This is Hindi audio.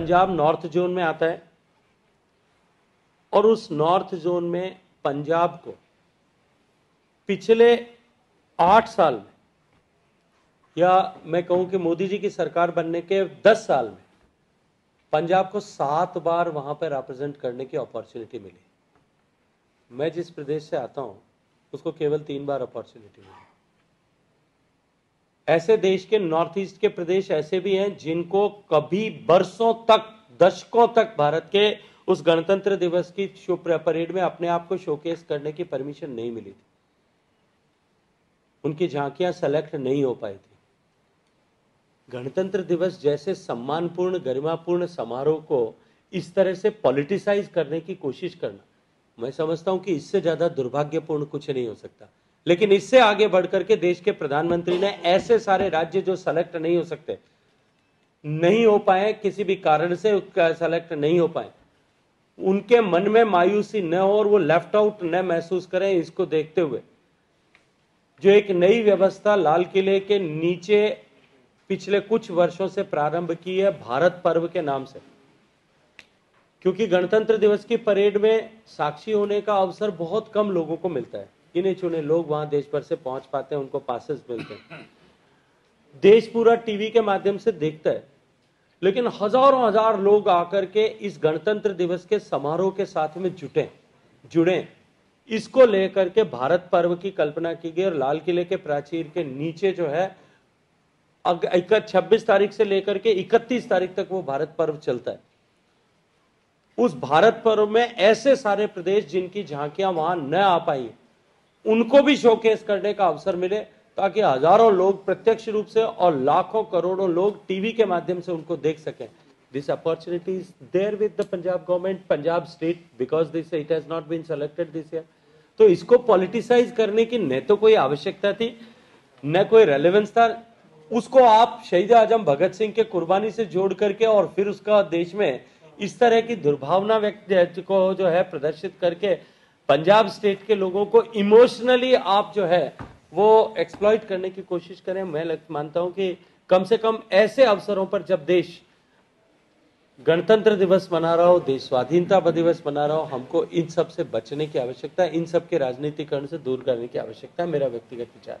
पंजाब नॉर्थ जोन में आता है और उस नॉर्थ जोन में पंजाब को पिछले आठ साल में, या मैं कहूँ कि मोदी जी की सरकार बनने के दस साल में, पंजाब को सात बार वहाँ पर रिप्रेजेंट करने की अपॉर्चुनिटी मिली। मैं जिस प्रदेश से आता हूँ, उसको केवल तीन बार अपॉर्चुनिटी मिली। ऐसे देश के नॉर्थ ईस्ट के प्रदेश ऐसे भी हैं जिनको कभी बरसों तक, दशकों तक भारत के उस गणतंत्र दिवस की शो परेड में अपने आप को शोकेस करने की परमिशन नहीं मिली थी। उनकी झांकियाँ सेलेक्ट नहीं हो पाई थी। गणतंत्र दिवस जैसे सम्मानपूर्ण, गरिमापूर्ण समारोह को इस तरह से पॉलिटिसाइज करने की कोशिश करना, मैं समझता हूँ कि इससे ज़्यादा दुर्भाग्यपूर्ण कुछ नहीं हो सकता। लेकिन इससे आगे बढ़कर के देश के प्रधानमंत्री ने ऐसे सारे राज्य जो सेलेक्ट नहीं हो सकते, नहीं हो पाए, किसी भी कारण से सेलेक्ट नहीं हो पाए, उनके मन में मायूसी न हो और वो लेफ़्ट आउट न महसूस करें इसको देखते हुए। जो एक नई व्यवस्था लाल किले के नीचे पिछले कुछ वर्षों से प्रारंभ की है भारत पर्व के नाम से। क्योंकि गणतंत्र दिवस की परेड में साक्षी होने का अवसर बहुत कम लोगों को मिलता है। गिने चुने, लोग वहाँ देश भर से पहुँच पाते हैं, उनको पासेस मिलते हैं। देश पूरा टीवी के माध्यम से देखता है। लेकिन हज़ारों हज़ार लोग आकर के इस गणतंत्र दिवस के समारोह के साथ में जुटे जुड़े इसको लेकर के भारत पर्व की कल्पना की गई और लाल किले के प्राचीर के नीचे जो है छब्बीस तारीख से लेकर के इकतीस तारीख तक वो भारत पर्व चलता है। उस भारत पर्व में ऐसे सारे प्रदेश जिनकी झांकियाँ वहाँ न आ पाई उनको भी शोकेस करने का अवसर मिले ताकि हज़ारों लोग प्रत्यक्ष रूप से और लाखों करोड़ों लोग टीवी के माध्यम से उनको देख सकें। This is there with the Punjab government Punjab state because this it has not been selected this year तो इसको पॉलिटिसाइज करने की न तो कोई आवश्यकता थी, न कोई रेलेवेंस था। उसको आप शहीद आज़म भगत सिंह के कुर्बानी से जोड़ करके और फिर उसका देश में इस तरह की दुर्भावना व्यक्त को जो है प्रदर्शित करके पंजाब स्टेट के लोगों को इमोशनली आप जो है वो एक्सप्लॉइट करने की कोशिश करें। मैं मानता हूँ कि कम से कम ऐसे अवसरों पर जब देश गणतंत्र दिवस मना रहा हो देश स्वाधीनता दिवस मना रहा हो, हमको इन सबसे बचने की आवश्यकता है इन सब के राजनीतिकरण से दूर करने की आवश्यकता है मेरा व्यक्तिगत विचार